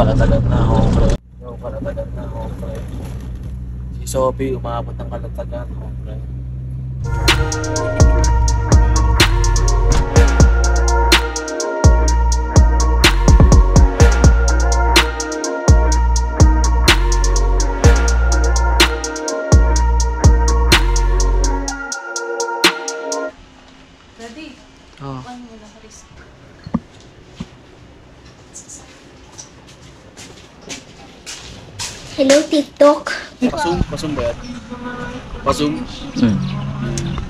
kalatagan na, hombre. Yung kalatagan na, hombre. Si Sophie, umabot ng kalatagan, hombre. Daddy, Oh. paano mo na Chris? Hello, TikTok. Pasum, pasum ba yan? Pasum? Hmm.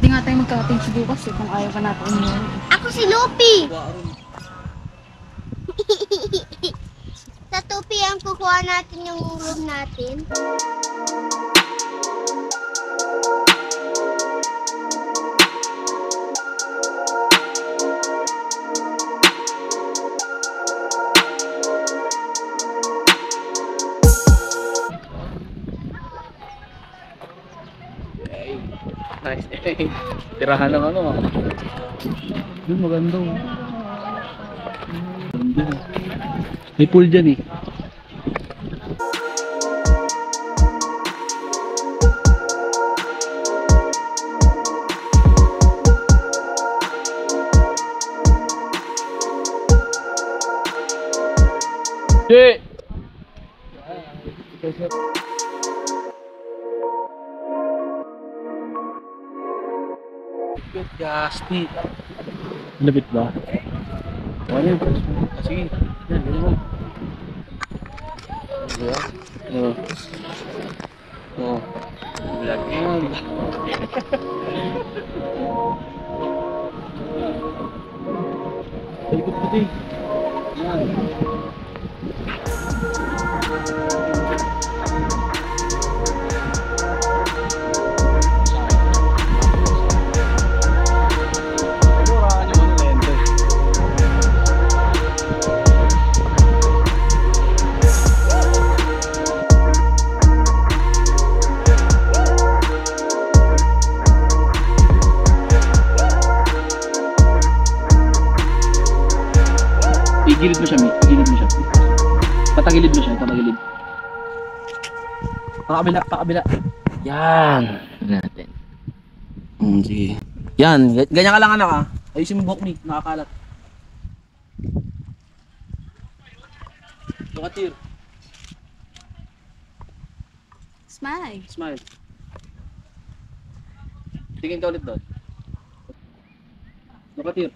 Hindi nga tayo magkakating si bukas eh, kung ayaw ka natin umuwi. Ako si Lupi. Sa Tupi ang kukuha natin yung room natin. Tirahan ng ano ah. Yun, maganda oh. Maganda. May pool dyan eh. Jay! Good gasti. Lapit ba? Ano yun? Ah, sige. Yan, ganyan mo. Diba? Oo. Oo. Vlog yan. Ikot puti. Yan. Igilid mo siya, May. Igilid mo siya. Patagilid mo siya, patagilid. Pakabila, pakabila. Yan. Natin. Sige. Yan, ganyan ka lang anak ah. Ayusin mo buhok ni, nakakalat. Lokatir, Smile. smile. Tingin ka ulit doon. Lokatir.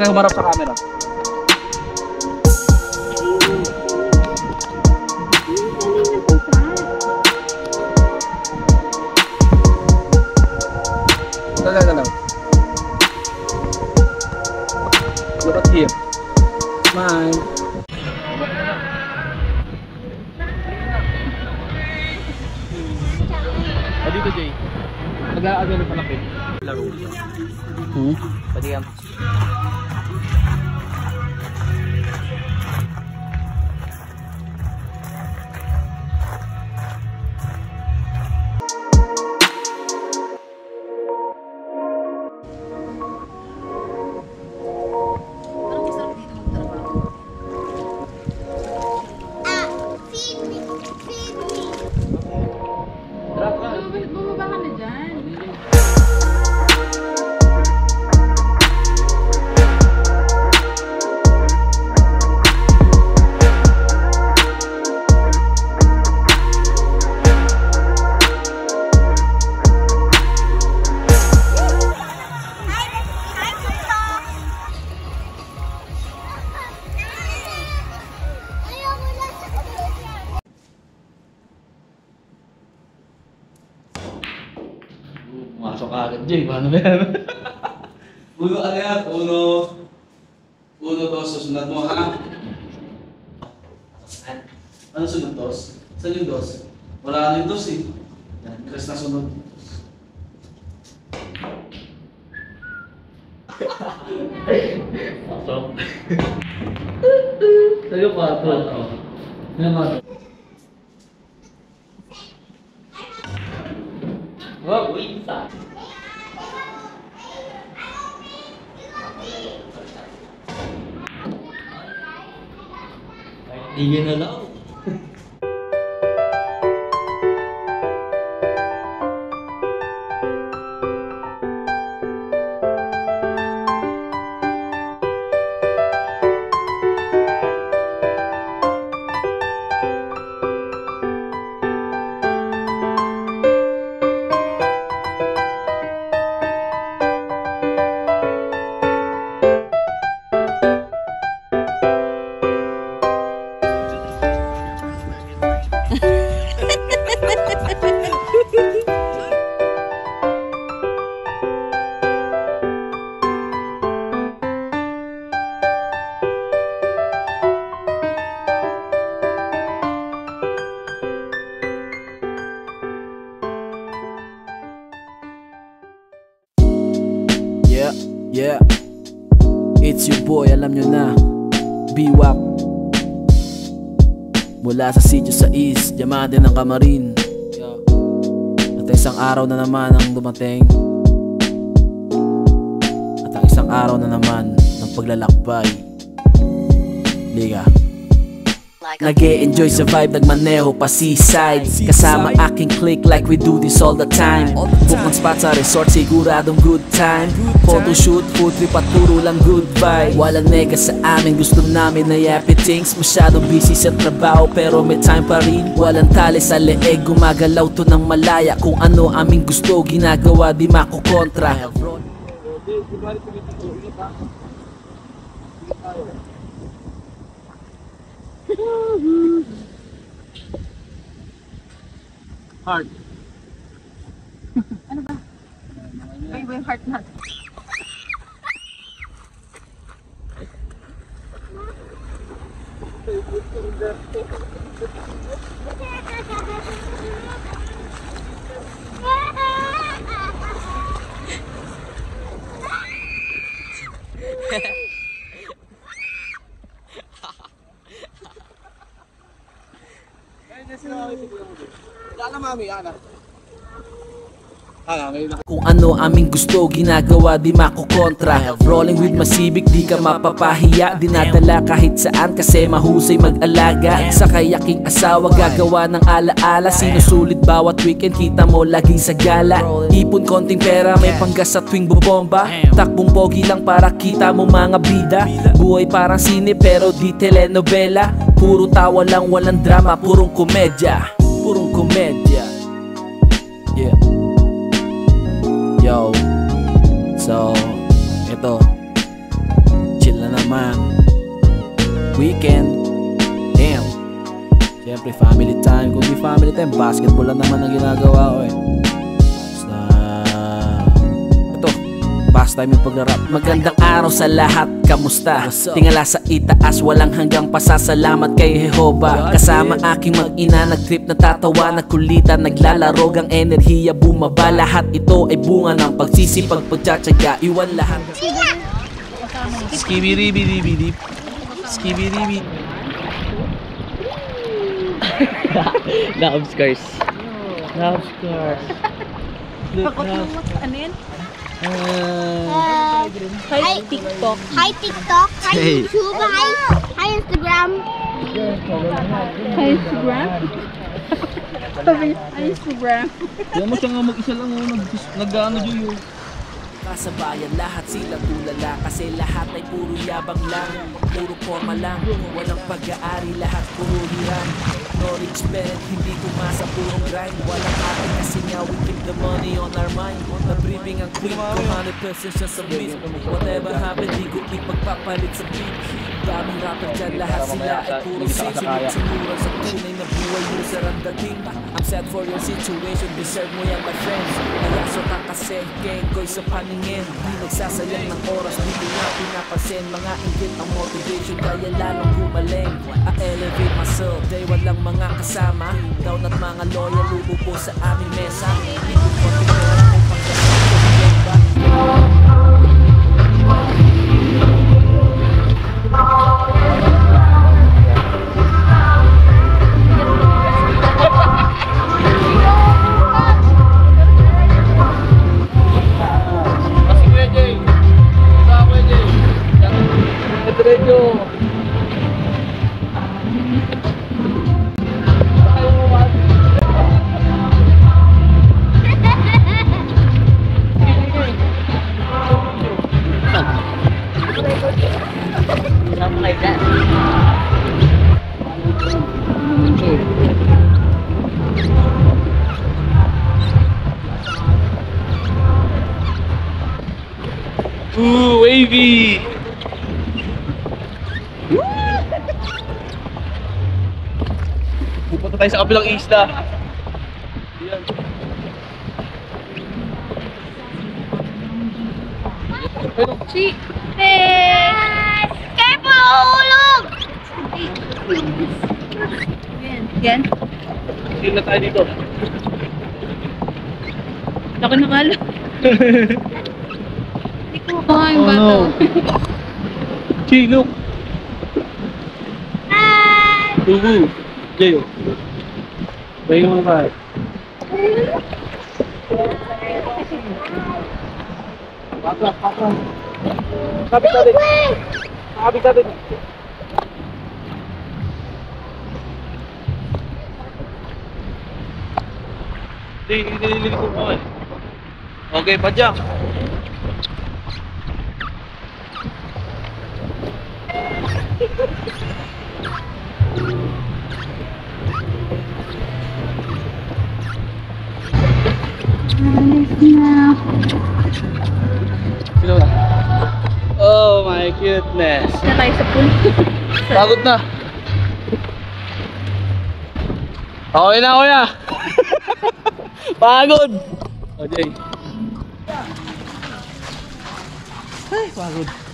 Kayo humarap sa camera. Galaw, galaw. Look at here. Smile. Ah, dito, Jay. Nag-aagano pa. Laro. Hmm? Pwede yan. Jay, paano ba yan? uno, ano yan? Uno, uno, dos, susunod mo, ha? Ano sunod, dos? Saan yung dos? Wala na yung dos, eh. Yan, Chris na sunod. Sa'yo, patro. Yan, patro. Wow, isa. Tingin na lang. It's your boy, alam nyo na. Biwak. Mula sa sitio sa east, diamante ng kamarin. At isang araw na naman ang dumating. At ang isang araw na naman ng paglalakbay. Liga. Nag enjoy sa vibe, nagmaneho pa seaside Kasama aking click like we do this all the time. Bukang spot sa resort, siguradong good time. Photoshoot, food trip at puro lang good vibe. Walang nega sa amin, gusto namin na yappy things. Masyadong busy sa trabaho pero may time pa rin. Walang tali sa leeg, gumagalaw to ng malaya. Kung ano aming gusto, ginagawa di makukontra Heart. Ay, ba yung heart natin? Kung ano aming gusto, ginagawa di makukontra. Rolling with masibik, di ka mapapahiya. Dinadala kahit saan kasi mahusay mag-alaga. Sa kayaking asawa, gagawa ng alaala. Sinusulit bawat weekend, kita mo laging sa gala. Ipon konting pera, may panggas sa tuwing bubomba. Takbong pogi lang para kita mo mga bida. Buhay parang sine pero di telenovela Puro tawa lang, walang drama, purong komedya. Purong komedya. Yeah. Yo. So Ito Chill na naman. Weekend. Damn. Siyempre family time. Kung di family time Basketball lang naman ang ginagawa ko eh. Pastime yung pagrarap Magandang araw sa lahat Kamusta? Tingala sa itaas Walang hanggang pasasalamat kay Jehova Kasama aking mag-ina Nag-trip na tatawa Nagkulitan Naglalaro Ang enerhiya bumaba Lahat ito ay bunga ng pagsisipag Pagtsatsaga Iwan lahat Skibidi-bidi-bidi. Skibidi-bidi. Na-obscars. Na-obscars. Look, na. Ano yun? Uh, Hi, TikTok. hi TikTok, hi Hey. YouTube, hi, hi Instagram. Hi, Instagram. Sabi hi, Instagram. Yan mo siya nga mag-isa lang oh. Nag, nag ano, Joyo. Kasabayan lahat sila tulala. Kasi lahat ay puro yabang lang Puro forma lang. Walang pag-aari lahat puro hiram. Knowledge bed, hindi tumasa puro grind. Walang atin kasi nga we keep the money on our mind. Na briefing ang queen kung 100% siya sa beat. Whatever happened, di ko ipagpapalit sa beat Daming rapper dyan, lahat sila ay puro sin Sunod-sunuran sa tunay na buhay user ang dating I'm set for your situation, deserve mo yan my friends. Nayaso ka kasi, kengoy sa paningin. Di nagsasayang ng oras, di ko nga pinapansin. Mga inggit ang motivation, kaya lalong gumaling I elevate myself, day walang mga kasama. Down at mga loyal, uupo sa aming mesa. Hindi ko Wavy! Pupunta tayo sa kabilang isla. Yan. Si... Yes! Kaya po ulog! Yan. Yan. Sino na tayo dito? Laki na kala. Hindi ko mukha yung Oh, bata. no. Chi, look! Hi! Tugu! Jayo. Bayo mo ka. Patras, patras. Kapit natin. Kapit natin. Hindi, nilililig ko pa Okay. Sino na? Oh my goodness. Na tayo sa pool. Pagod na. Okay na, kuya. Pagod. O, Jay. Ay, pagod.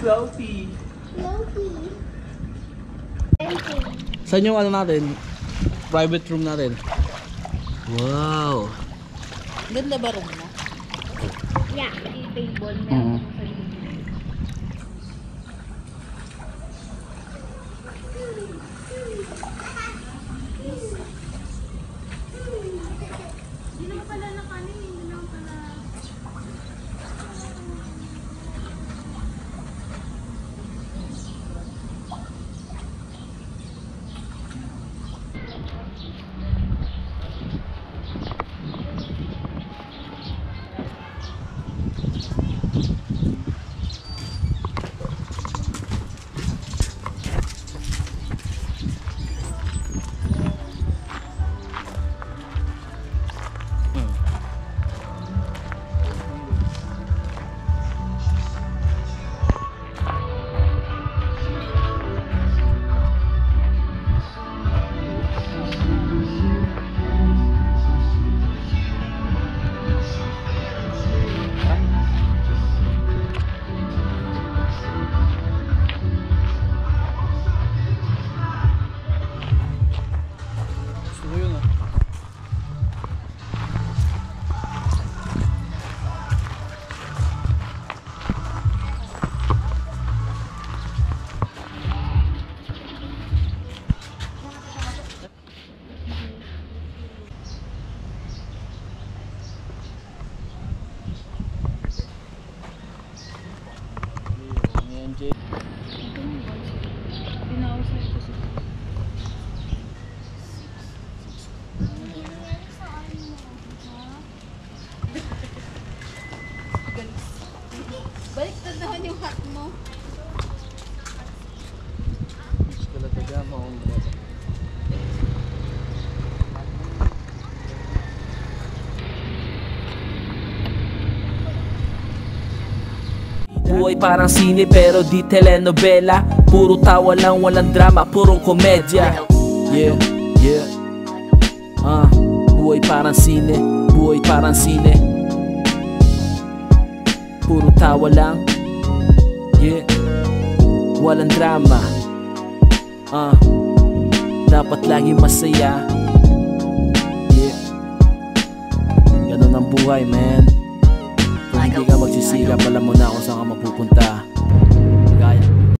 Floaty. Saan yung ano natin? Private room natin. Wow. Ganda ba room mo? Yeah. Table, meron sa likod. Parang sine pero di telenovela. Puro tawa lang, walang drama, purong komedya. Yeah, yeah. Ah, buhay parang sine, buhay parang sine. Puro tawa lang. Yeah Walang drama. Ah Dapat lagi masaya. Yeah. Ganun ang buhay man magsisiga Alam mo na kung saan ka mapupunta? Gaya.